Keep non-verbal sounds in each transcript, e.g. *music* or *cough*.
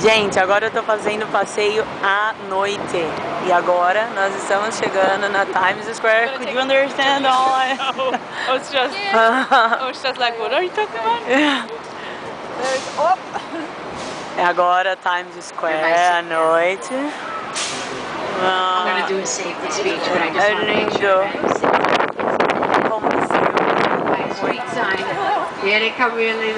Gente, agora eu tô fazendo passeio à noite. E agora nós estamos chegando na Times Square. Could you understand all I... No, I was just, I was just like, what are you talking about? There's, oh, É agora Times Square à noite. I'm Ah, gonna do a safety speech, but I just É want to make sure. como assim? Street sign. Yeah, they come really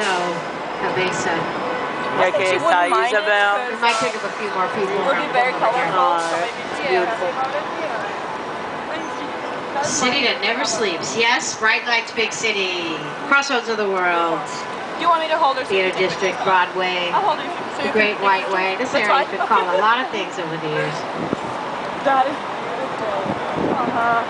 low. Cabeza. She wouldn't mind it Isabel. We might pick up a few more people. It'll be very the corner. colorful, so maybe it's yeah, beautiful. City that never sleeps. Yes, bright lights, big city. Crossroads of the world. Do you want me to hold her? Theater can- District, *laughs* Broadway, I'll hold her. so the Great *laughs* White Way. This area area's fine. been called a lot of *laughs* things over the years. That is beautiful. Uh-huh.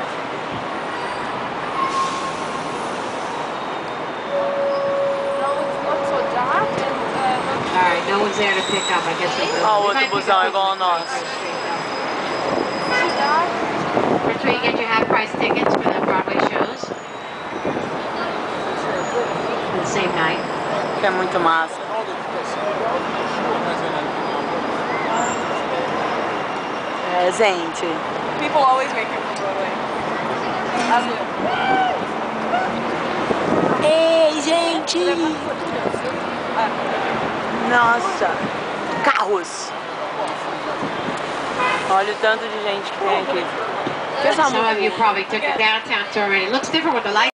All right, no one's there to pick up. I guess we'll o we outro might pick busão up é igual ao people nosso. That's where you get your half price tickets for the Broadway shows. The same night. Que é muito massa. É, gente. People always make it from Broadway. As. Ei, gente! Nossa! Carros! Olha o tanto de gente que tem aqui. Some of you probably took the downtown tour already. It looks different with the lights.